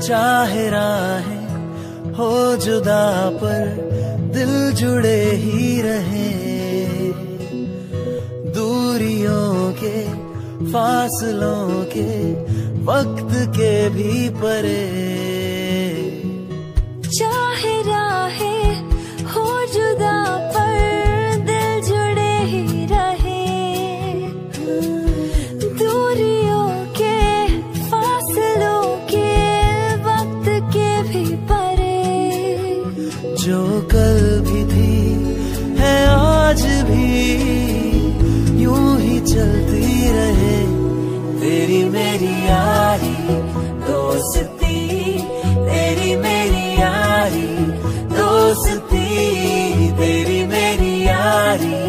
चाहे राहें हो जुदा पर दिल जुड़े ही रहे। दूरियों के, फासलों के, वक्त के भी परे। जो कल भी थी है आज भी, यूँ ही चलती रहे। तेरी मेरी यारी, दोस्ती, तेरी मेरी यारी, दोस्ती, तेरी मेरी यारी।